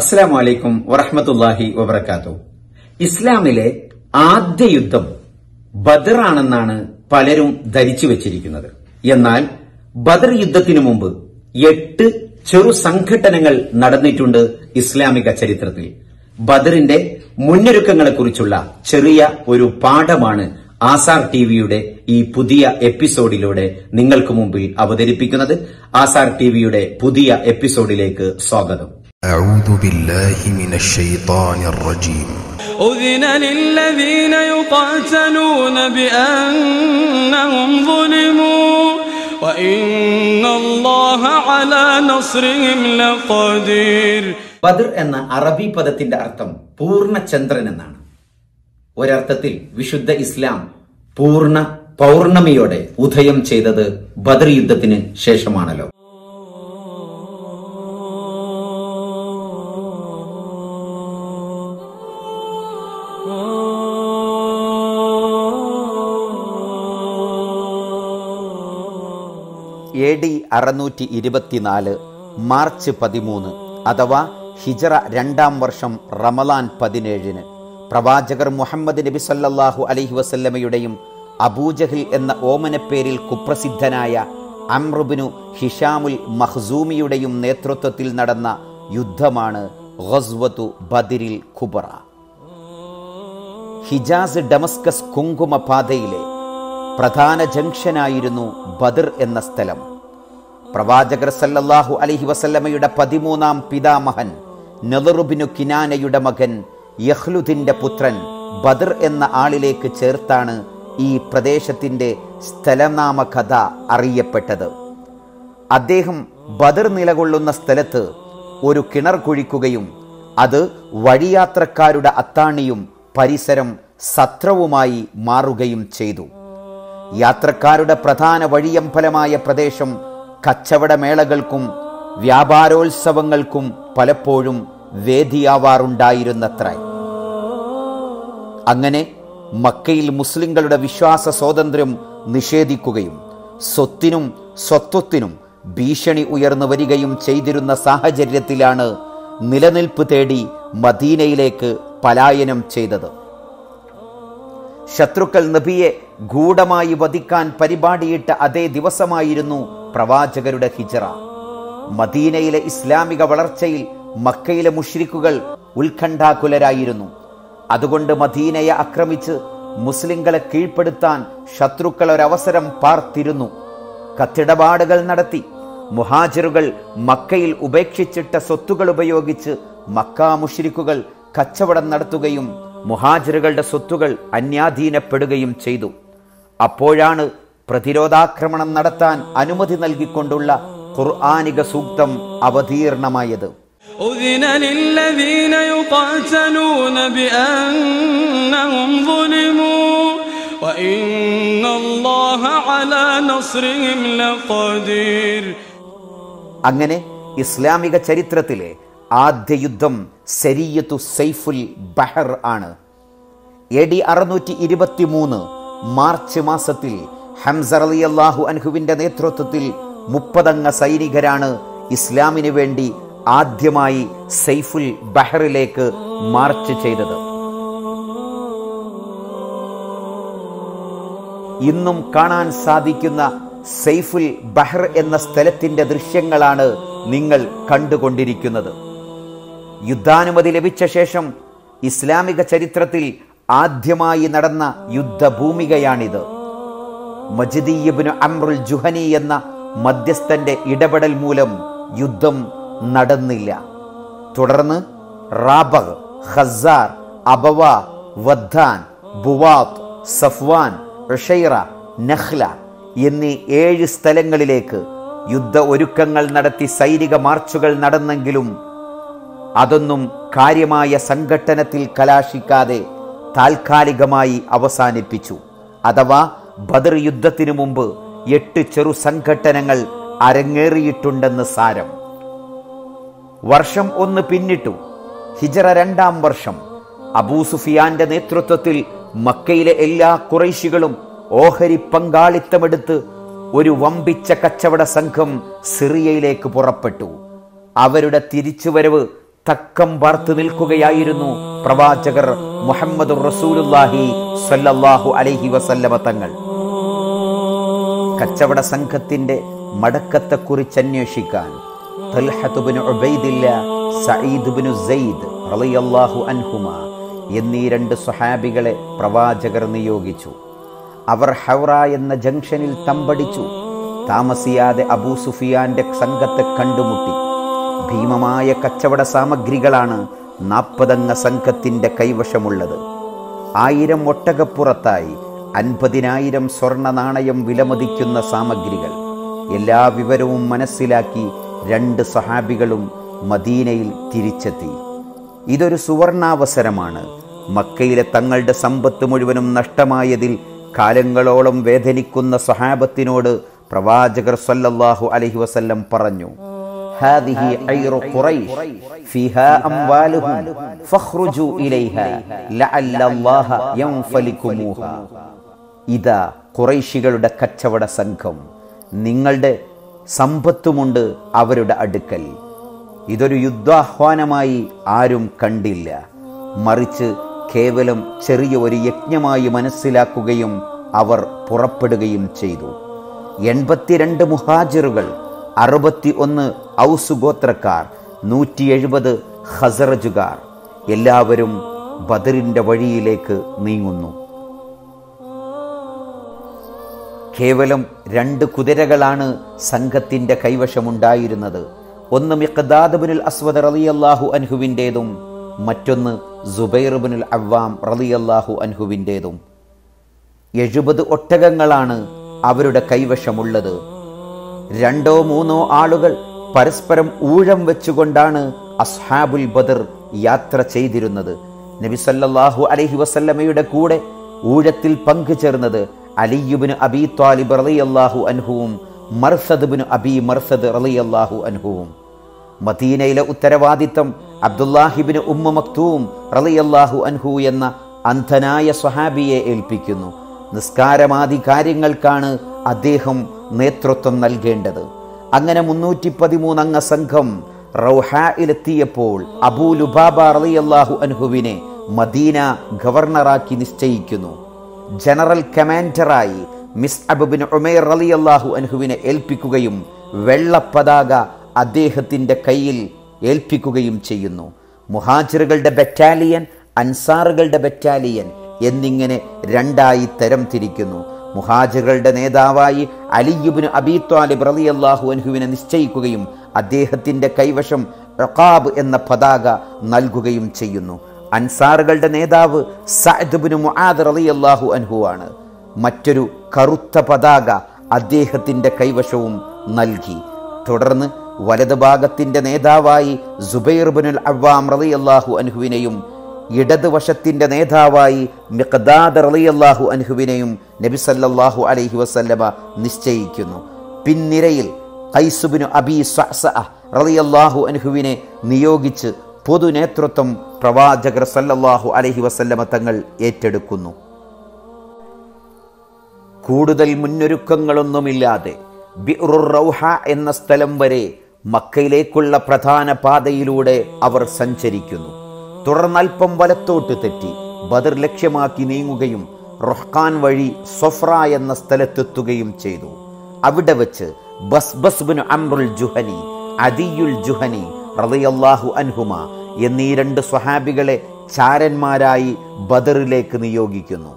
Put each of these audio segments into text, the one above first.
അസ്സാം വലൈക്കും വറഹമത്തല്ലാഹി വബർക്കാത്തു ഇസ്ലാമിലെ ആദ്യ യുദ്ധം ബദറാണെന്നാണ് പലരും ധരിച്ചു വച്ചിരിക്കുന്നത്. എന്നാൽ ബദർ യുദ്ധത്തിനു മുമ്പ് എട്ട് ചെറു സംഘടനകൾ നടന്നിട്ടുണ്ട് ഇസ്ലാമിക ചരിത്രത്തിൽ. ബദറിന്റെ മുന്നൊരുക്കങ്ങളെക്കുറിച്ചുള്ള ചെറിയ ഒരു പാഠമാണ് ആസാർ ടിവിയുടെ ഈ പുതിയ എപ്പിസോഡിലൂടെ നിങ്ങൾക്ക് മുമ്പിൽ അവതരിപ്പിക്കുന്നത് ആസാർ ടിവിയുടെ പുതിയ എപ്പിസോഡിലേക്ക് സ്വാഗതം أعوذ بالله من الشيطان الرجيم أذن للذين يقاتلون بأنهم ظلموا وإن الله على نصرهم لقدير ബദർ എന്ന അറബി പദത്തിന്റെ അർത്ഥം പൂർണ്ണചന്ദ്രൻ എന്നാണ് ഒരർത്ഥത്തിൽ വിശുദ്ധ ഇസ്ലാം പൂർണ പൗർണമിയോടെ ഉദയം ചെയ്തത് ബദർ യുദ്ധത്തിന് ശേഷമാണല്ലോ. എ ഡി അറുന്നൂറ്റി ഇരുപത്തിനാല് മാർച്ച് പതിമൂന്ന് അഥവാ ഹിജറ രണ്ടാം വർഷം റമലാൻ പതിനേഴിന്. പ്രവാചകർ മുഹമ്മദ് നബി സല്ലാഹു അലഹി വസല്ലമയുടെയും അബൂജഹിൽ എന്ന ഓമനപ്പേരിൽ കുപ്രസിദ്ധനായ അമ്രുബിനു ഹിഷാമുൽ മഹ്സൂമിയുടെയും നേതൃത്വത്തിൽ നടന്ന യുദ്ധമാണ് ഗസ്വത്തു ബദിരിൽ ഖുബറ. ഹിജാസ് ഡമസ്കസ് കുങ്കുമ പാതയിലെ പ്രധാന ജംഗ്ഷനായിരുന്നു ബദർ എന്ന സ്ഥലം. പ്രവാചകർ സല്ലല്ലാഹു അലഹി വസല്ലമയുടെ പതിമൂന്നാം പിതാമഹൻ നെതറുബിനു കിനാനയുടെ മകൻ യഹ്ലുദിന്റെ പുത്രൻ ബദർ എന്ന ആളിലേക്ക് ചേർത്താണ് ഈ പ്രദേശത്തിന്റെ സ്ഥലനാമ കഥ അറിയപ്പെട്ടത്. അദ്ദേഹം ബദർ നിലകൊള്ളുന്ന സ്ഥലത്ത് ഒരു കിണർ കുഴിക്കുകയും അത് വഴിയാത്രക്കാരുടെ അത്താണിയും പരിസരം സത്രവുമായി മാറുകയും ചെയ്തു. യാത്രക്കാരുടെ പ്രധാന വഴിയമ്പലമായ പ്രദേശം കച്ചവടമേളകൾക്കും വ്യാപാരോത്സവങ്ങൾക്കും പലപ്പോഴും വേദിയാവാറുണ്ടായിരുന്നത്ര. അങ്ങനെ മക്കയിൽ മുസ്ലിങ്ങളുടെ വിശ്വാസ സ്വാതന്ത്ര്യം നിഷേധിക്കുകയും സ്വത്തിനും സ്വത്വത്തിനും ഭീഷണി ഉയർന്നു വരികയും ചെയ്തിരുന്ന സാഹചര്യത്തിലാണ് നിലനിൽപ്പ് തേടി മദീനയിലേക്ക് പലായനം ചെയ്തത്. ശത്രുക്കൾ നബിയെ ഗൂഢമായി വധിക്കാൻ പരിപാടിയിട്ട അതേ ദിവസമായിരുന്നു പ്രവാചകരുടെ ഹിജറ. മദീനയിലെ ഇസ്ലാമിക വളർച്ചയിൽ മക്കയിലെ മുഷ്രിക്കുകൾ ഉത്കണ്ഠാകുലരായിരുന്നു. അതുകൊണ്ട് മദീനയെ ആക്രമിച്ച് മുസ്ലിങ്ങളെ കീഴ്പ്പെടുത്താൻ ശത്രുക്കൾ ഒരവസരം പാർത്തിരുന്നു. കത്തിടപാടുകൾ നടത്തി. മുഹാജിറുകൾ മക്കയിൽ ഉപേക്ഷിച്ചിട്ട സ്വത്തുകൾ ഉപയോഗിച്ച് മക്ക മുഷിരിക്കുകൾ കച്ചവടം നടത്തുകയും മുഹാജിറുകളുടെ സ്വത്തുകൾ അന്യാധീനപ്പെടുകയും ചെയ്തു. അപ്പോഴാണ് പ്രതിരോധാക്രമണം നടത്താൻ അനുമതി നൽകിക്കൊണ്ടുള്ള ഖുർആാനിക സൂക്തം അവതീർണമായത്. أذن للذين يقاتلون بأنهم ظلموا وإن الله على نصرهم لقدير അങ്ങനെ ഇസ്ലാമിക ചരിത്രത്തിലെ ആദ്യ യുദ്ധം സരിയത്തു സൈഫുൽ ബഹർ ആണ് എ ഡി അറുന്നൂറ്റി ഇരുപത്തി മൂന്ന് മാർച്ച് മാസത്തിൽ ഹംസർ അലി അള്ളാഹു അൻഹുവിന്റെ നേതൃത്വത്തിൽ മുപ്പതംഗ സൈനികരാണ് ഇസ്ലാമിന് വേണ്ടി ആദ്യമായി സെയ്ഫുൽ ബഹറിലേക്ക് മാർച്ച് ചെയ്തത്. ഇന്നും കാണാൻ സാധിക്കുന്ന സെയ്ഫുൽ ബഹർ എന്ന സ്ഥലത്തിന്റെ ദൃശ്യങ്ങളാണ് നിങ്ങൾ കണ്ടുകൊണ്ടിരിക്കുന്നത്. യുദ്ധാനുമതി ലഭിച്ച ശേഷം ഇസ്ലാമിക ചരിത്രത്തിൽ ആദ്യമായി നടന്ന യുദ്ധഭൂമികയാണിത്. മജിദീബിന് അമ്രുൽ ജുഹനി എന്ന മധ്യസ്ഥന്റെ ഇടപെടൽ മൂലം യുദ്ധം നടന്നില്ല. തുടർന്ന് റാബഗ് ഖസാർ അബവ വദ്ധാൻ ബുവാത് സഫ്വാൻ റഷൈറ നഹ്ല എന്നീ ഏഴ് സ്ഥലങ്ങളിലേക്ക് യുദ്ധ ഒരുക്കങ്ങൾ നടത്തി സൈനിക മാർച്ചുകൾ നടന്നെങ്കിലും അതൊന്നും കാര്യമായ സംഘട്ടനത്തിൽ കലാശിക്കാതെ താൽക്കാലികമായി അവസാനിപ്പിച്ചു. അഥവാ ബദർ യുദ്ധത്തിനു മുമ്പ് എട്ട് ചെറു സംഘട്ടനങ്ങൾ അരങ്ങേറിയിട്ടുണ്ടെന്ന് സാരം. വർഷം ഒന്ന് പിന്നിട്ടു. ഹിജറ രണ്ടാം വർഷം. അബൂ സുഫിയാന്റെ നേതൃത്വത്തിൽ മക്കയിലെ എല്ലാ കുറൈശികളും ഓഹരി പങ്കാളിത്തമെടുത്ത് ഒരു വമ്പിച്ച കച്ചവട സംഘം സിറിയയിലേക്ക് പുറപ്പെട്ടു. അവരുടെ തിരിച്ചുവരവ് തക്കം പാർത്തു നിൽക്കുകയായിരുന്നു പ്രവാചകർ മുഹമ്മദ് റസൂലുല്ലാഹി സ്വല്ലല്ലാഹു അലൈഹി വസല്ലമ തങ്ങൾ. കച്ചവട സംഘത്തിന്റെ മടക്കത്തെക്കുറിച്ച് അന്വേഷിക്കാൻ എന്നീ രണ്ട് സ്വഹാബികളെ പ്രവാചകർ നിയോഗിച്ചു. അവർ ഹൗറ എന്ന ജംഗ്ഷനിൽ തമ്പടിച്ചു. താമസിയാതെ അബൂ സുഫിയാന്റെ സംഘത്തെ കണ്ടുമുട്ടി. ഭീമമായ കച്ചവട സാമഗ്രികളാണ് നാൽപ്പതംഗ സംഘത്തിന്റെ കൈവശമുള്ളത്. ആയിരം ഒട്ടകപ്പുറത്തായി അൻപതിനായിരം സ്വർണ നാണയം വിലമതിക്കുന്ന സാമഗ്രികൾ. എല്ലാ വിവരവും മനസ്സിലാക്കി രണ്ട് സഹാബികളും മദീനയിൽ തിരിച്ചെത്തി. ഇതൊരു സുവർണാവസരമാണ്. മക്കയിലെ തങ്ങളുടെ സമ്പത്ത് മുഴുവനും നഷ്ടമായതിൽ കാലങ്ങളോളം വേദനിക്കുന്ന സഹാബത്തിനോട് പ്രവാചകർ സല്ലല്ലാഹു അലഹി വസല്ലം പറഞ്ഞു ഇതാ കുറൈശികളുടെ കച്ചവട സംഘം. നിങ്ങളുടെ സമ്പത്തുമുണ്ട് അവരുടെ അടുക്കൽ. ഇതൊരു യുദ്ധാഹ്വാനമായി ആരും കണ്ടില്ല. മറിച്ച് കേവലം ചെറിയ ഒരു യജ്ഞമായി മനസ്സിലാക്കുകയും അവർ പുറപ്പെടുകയും ചെയ്തു. എൺപത്തിരണ്ട് മുഹാജിറുകൾ അറുപത്തി ഒന്ന് ഔസ് ഗോത്രക്കാർ നൂറ്റി എഴുപത് ഹസറജുകാർ എല്ലാവരും ബദറിന്റെ വഴിയിലേക്ക് നീങ്ങുന്നു. കേവലം രണ്ട് കുതിരകളാണ് സംഘത്തിന്റെ കൈവശമുണ്ടായിരുന്നത്. ഒന്ന് മിഖദാദബിനുൽ അസ്വദ് റളിയല്ലാഹു അൻഹുവിന്റേതും മറ്റൊന്ന് സുബൈർബിനുൽ അവ്വാം റളിയല്ലാഹു അൻഹുവിന്റേതും. എഴുപത് ഒട്ടകങ്ങളാണ് അവരുടെ കൈവശമുള്ളത്. രണ്ടോ മൂന്നോ ആളുകൾ പരസ്പരം ഊഴം വെച്ചുകൊണ്ടാണ് അസ്ഹാബുൽ ബദർ യാത്ര ചെയ്തിരുന്നത്. നബിസല്ലാഹു അലൈഹി വസല്ലമയുടെ കൂടെ ഊഴത്തിൽ പങ്കുചേർന്നത് അലിയുബിന് അബി ത്വാലിബ് റളിയല്ലാഹു അൻഹുവും മർസദ്ബിന് അബി മർസദ് റളിയല്ലാഹു അൻഹുവും. മദീനയിലെ ഉത്തരവാദിത്തം അബ്ദുല്ലാഹിബിന് ഉമ്മ മക്തൂം റളിയല്ലാഹു അൻഹു എന്ന അന്ധനായ സ്വഹാബിയെ ഏൽപ്പിക്കുന്നു. നിസ്കാരമാദി കാര്യങ്ങൾക്കാണ് അദ്ദേഹം നേതൃത്വം നൽകേണ്ടത്. അങ്ങനെ മുന്നൂറ്റി പതിമൂന്നംഗ സംഘം റൗഹായിലെത്തിയപ്പോൾ അബൂ ലുബാബ റളിയല്ലാഹു അൻഹുവിനെ മദീന ഗവർണറാക്കി നിശ്ചയിക്കുന്നു. ജനറൽ കമാൻഡറായി മിസ് അബുബിൻ ഉമേർ അള്ളാഹു അൻഹുവിനെ ഏൽപ്പിക്കുകയും വെള്ളപ്പതാക അദ്ദേഹത്തിന്റെ കയ്യിൽ ഏൽപ്പിക്കുകയും ചെയ്യുന്നു. മുഹാജിറുകളുടെ ബറ്റാലിയൻ അൻസാറുകളുടെ ബറ്റാലിയൻ എന്നിങ്ങനെ രണ്ടായി തരം തിരിക്കുന്നു. മുഹാജിറുകളുടെ നേതാവായി അലിയുബിന് അബി ത്വാലിബ് അള്ളാഹു അൻഹുവിനെ നിശ്ചയിക്കുകയും അദ്ദേഹത്തിന്റെ കൈവശം റഖാബ് എന്ന പതാക നൽകുകയും ചെയ്യുന്നു. അൻസാറുകളുടെ നേതാവ് സഅദ്ബിന് മുആദ് റളിയല്ലാഹു അൻഹു ആണ്. മറ്റൊരു കറുത്ത പതാക അദ്ദേഹത്തിന്റെ കൈവശവും നൽകി. തുടർന്ന് വലത് ഭാഗത്തിന്റെ നേതാവായി സുബൈർബിനുൽ അവ്വാം റളിയല്ലാഹു അൻഹുവിനെയും ഇടതുവശത്തിന്റെ നേതാവായി മിഖദാദ് റളിയല്ലാഹു അൻഹുവിനെയും നബി സല്ലല്ലാഹു അലൈഹി വസല്ലമ നിശ്ചയിക്കുന്നു. പിൻനിരയിൽ കൈസുബിനു അബി സഅസഅ റളിയല്ലാഹു അൻഹുവിനെ നിയോഗിച്ച് പൊതു നേതൃത്വം പ്രവാചകർ സല്ലല്ലാഹു അലഹി വസല്ലമ തങ്ങൾ ഏറ്റെടുക്കുന്നു. കൂടുതൽ മുന്നൊരുക്കങ്ങളൊന്നുമില്ലാതെ റൗഹ എന്ന സ്ഥലം വരെ മക്കയിലേക്കുള്ള പ്രധാന പാതയിലൂടെ അവർ സഞ്ചരിക്കുന്നു. തുടർന്നൽപ്പം വലത്തോട്ട് തെറ്റി ബദർ ലക്ഷ്യമാക്കി നീങ്ങുകയും റൊഹ്ഖാൻ വഴി സൊഫ്ര എന്ന സ്ഥലത്തെത്തുകയും ചെയ്തു. അവിടെ വെച്ച് ബസ്ബസ്ബിന് അമ്രുൽ ജുഹനി അദിയുൽ ജുഹനി റളിയല്ലാഹു അൻഹുമ എന്നീ രണ്ട് സ്വഹാബികളെ ചാരന്മാരായി ബദറിലേക്ക് നിയോഗിക്കുന്നു.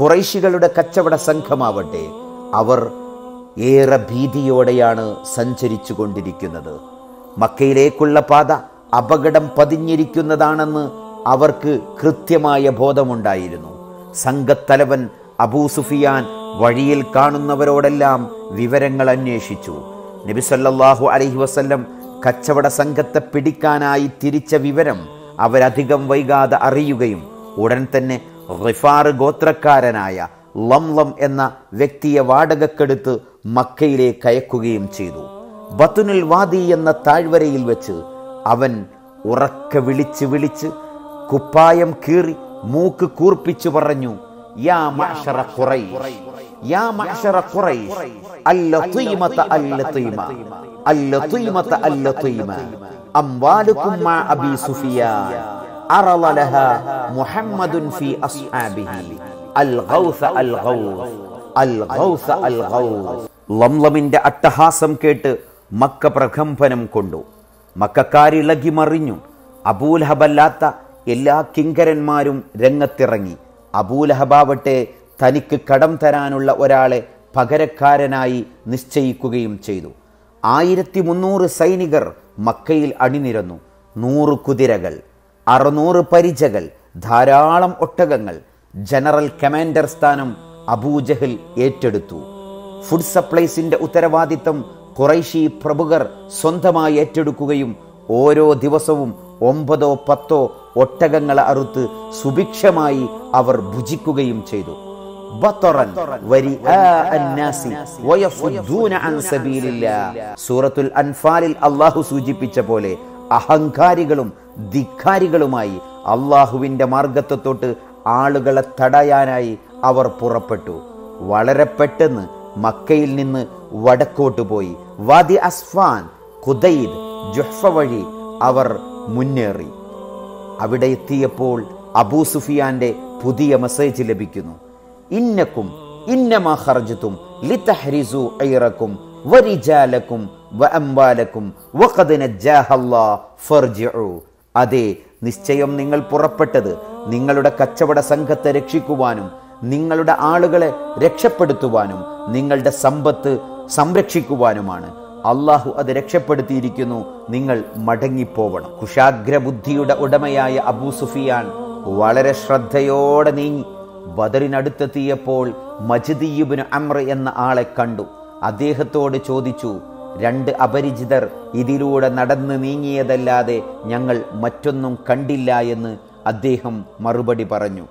കുറൈശികളുടെ കച്ചവട സംഘമാവട്ടെ അവർ ഏറെ ഭീതിയോടെയാണ് സഞ്ചരിച്ചു കൊണ്ടിരിക്കുന്നത് മക്കയിലേക്കുള്ള പാത അപകടം പതിഞ്ഞിരിക്കുന്നതാണെന്ന് അവർക്ക് കൃത്യമായ ബോധമുണ്ടായിരുന്നു. സംഘത്തലവൻ അബൂ സുഫിയാൻ വഴിയിൽ കാണുന്നവരോടെല്ലാം വിവരങ്ങൾ അന്വേഷിച്ചു. നബിസല്ലാഹു അലഹി അലൈഹി വസല്ലം കച്ചവട സംഘത്തെ പിടിക്കാനായി തിരിച്ച വിവരം അവരധികം വൈകാതെ അറിയുകയും ഉടൻ തന്നെ റിഫാർ ഗോത്രക്കാരനായ ലംലം എന്ന വ്യക്തിയെ വാടകക്കെടുത്ത് മക്കയിലേക്ക് അയക്കുകയും ചെയ്തു. ബത്തുനുൽ വാദി എന്ന താഴ്വരയിൽ വെച്ച് അവൻ ഉറക്കെ വിളിച്ച് വിളിച്ച് കുപ്പായം കീറി മൂക്ക് കൂർപ്പിച്ചു പറഞ്ഞു യാ മഅ്ശറ ഖുറൈശ്. യാ മഅ്ശറ ഖുറൈശ്. അല്ലതീമത അല്ലതീമ. അല്ലതീമത അല്ലതീമ. അംവാലുകും മാ അബി സുഫിയാൻ. അറള ലഹ മുഹമ്മദുൻ ഫീ അസ്ഹാബിഹി. അൽഗൗസ അൽഗൗസ. അൽ ഗൗസ അൽ ലംലമിന്റെ അട്ടഹാസം കേട്ട് മക്ക പ്രകമ്പനം കൊണ്ടു. മക്കാരിളകി മറിഞ്ഞു അബൂലഹബല്ലാത്ത എല്ലാ കിങ്കരന്മാരും രംഗത്തിറങ്ങി. അബൂലഹബാവട്ടെ തനിക്ക് കടം തരാനുള്ള ഒരാളെ പകരക്കാരനായി നിശ്ചയിക്കുകയും ചെയ്തു. ആയിരത്തി മുന്നൂറ് സൈനികർ മക്കയിൽ അണിനിരന്നു. നൂറ് കുതിരകൾ അറുന്നൂറ് പരിചകൾ ധാരാളം ഒട്ടകങ്ങൾ ജനറൽ കമാൻഡർ സ്ഥാനം അബൂജഹൽ ഏറ്റെടുത്തു. ഫുഡ് സപ്ലൈസിന്റെ ഉത്തരവാദിത്തം കുറൈശി പ്രഭുകർ സ്വന്തമായി ഏറ്റെടുക്കുകയും ഓരോ ദിവസവും ഒമ്പതോ പത്തോ ഒട്ടകങ്ങൾ അറുത്ത് സുഭിക്ഷമായി അവർ ഭുജിക്കുകയും ചെയ്തു. സൂറത്തുൽ അൻഫാലിൽ അള്ളാഹു സൂചിപ്പിച്ച പോലെ അഹങ്കാരികളും ധിക്കാരികളുമായി അള്ളാഹുവിന്റെ മാർഗത്വത്തോട്ട് ആളുകളെ തടയാനായി അവർ പുറപ്പെട്ടു. വളരെ പെട്ടെന്ന് മക്കയിൽ നിന്ന് വടക്കോട്ട് പോയി. വാദി അസ്ഫാൻ ഖുദൈദ് ജുഹ്ഫ വഴി അവർ മുന്നേറി. അവിടെ എത്തിയപ്പോൾ അബൂ സുഫിയാന്റെ പുതിയ മെസ്സേജ് ലഭിക്കുന്നു. ഇന്നക്കും ഇന്നമാ ഹർജത്തും ലിതഹ്രിസു ഐറക്കും വരിജാലക്കും വഅംവാലക്കും വഖദ് നജ്ജാഹല്ലാഹ് ഫർജിഉ. അതെ നിശ്ചയം നിങ്ങൾ പുറപ്പെട്ടത് നിങ്ങളുടെ കച്ചവട സംഘത്തെ രക്ഷിക്കുവാനും നിങ്ങളുടെ ആളുകളെ രക്ഷപ്പെടുത്തുവാനും നിങ്ങളുടെ സമ്പത്ത് സംരക്ഷിക്കുവാനുമാണ്. അള്ളാഹു അത് രക്ഷപ്പെടുത്തിയിരിക്കുന്നു. നിങ്ങൾ മടങ്ങിപ്പോവണം. കുശാഗ്ര ബുദ്ധിയുടെ ഉടമയായ അബൂ സുഫിയാൻ വളരെ ശ്രദ്ധയോടെ നീങ്ങി ബദറിനടുത്തെത്തിയപ്പോൾ മജിദീബിന് അമ്ര എന്ന ആളെ കണ്ടു. അദ്ദേഹത്തോട് ചോദിച്ചു രണ്ട് അപരിചിതർ ഇതിലൂടെ നടന്ന് നീങ്ങിയതല്ലാതെ ഞങ്ങൾ മറ്റൊന്നും കണ്ടില്ല എന്ന് അദ്ദേഹം മറുപടി പറഞ്ഞു.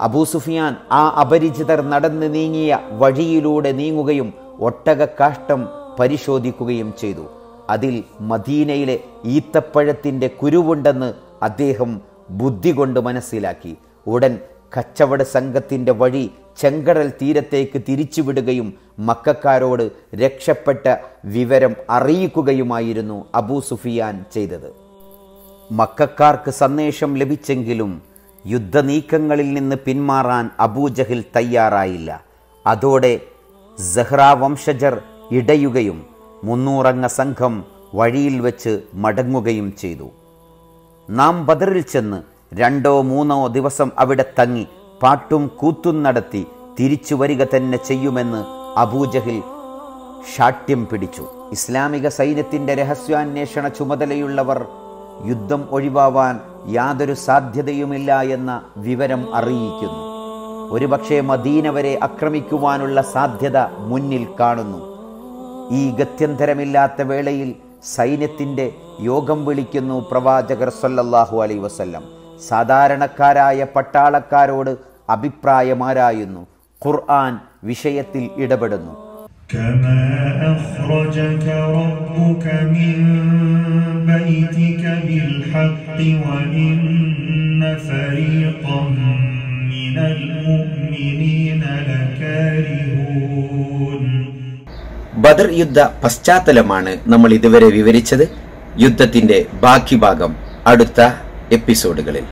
അബൂ സുഫിയാൻ ആ അപരിചിതർ നടന്ന് നീങ്ങിയ വഴിയിലൂടെ നീങ്ങുകയും ഒട്ടകക്കാഷ്ടം പരിശോധിക്കുകയും ചെയ്തു. അതിൽ മദീനയിലെ ഈത്തപ്പഴത്തിന്റെ കുരുവുണ്ടെന്ന് അദ്ദേഹം ബുദ്ധി കൊണ്ട് മനസ്സിലാക്കി. ഉടൻ കച്ചവട സംഘത്തിന്റെ വഴി ചെങ്കടൽ തീരത്തേക്ക് തിരിച്ചുവിടുകയും മക്കാരോട് രക്ഷപ്പെട്ട വിവരം അറിയിക്കുകയുമായിരുന്നു അബൂ സുഫിയാൻ ചെയ്തത്. മക്കാർക്ക് സന്ദേശം ലഭിച്ചെങ്കിലും യുദ്ധനീക്കങ്ങളിൽ നിന്ന് പിന്മാറാൻ അബൂജഹിൽ തയ്യാറായില്ല. അതോടെ സഹ്റ വംശജർ ഇടയുകയും മുന്നൂറംഗ സംഘം വഴിയിൽ വെച്ച് മടങ്ങുകയും ചെയ്തു. നാം ബദറിൽ ചെന്ന് രണ്ടോ മൂന്നോ ദിവസം അവിടെ തങ്ങി പാട്ടും കൂത്തും നടത്തി തിരിച്ചു വരിക തന്നെ ചെയ്യുമെന്ന് അബൂജഹിൽ ഷാഠ്യം പിടിച്ചു. ഇസ്ലാമിക സൈന്യത്തിന്റെ രഹസ്യാന്വേഷണ ചുമതലയുള്ളവർ യുദ്ധം ഒഴിവാവാൻ യാതൊരു സാധ്യതയുമില്ല എന്ന വിവരം അറിയിക്കുന്നു. ഒരുപക്ഷെ മദീന വരെ ആക്രമിക്കുവാനുള്ള സാധ്യത മുന്നിൽ കാണുന്നു. ഈ ഗത്യന്തരമില്ലാത്ത വേളയിൽ സൈന്യത്തിന്റെ യോഗം വിളിക്കുന്നു പ്രവാചകർ സല്ലല്ലാഹു അലൈ വസല്ലം. സാധാരണക്കാരായ പട്ടാളക്കാരോട് അഭിപ്രായമാരായുന്നു. ഖുർആൻ വിഷയത്തിൽ ഇടപെടുന്നു. ബദർ യുദ്ധ പശ്ചാത്തലമാണ് നമ്മൾ ഇതുവരെ വിവരിച്ചത്. യുദ്ധത്തിന്റെ ബാക്കി ഭാഗം അടുത്ത എപ്പിസോഡുകളിൽ.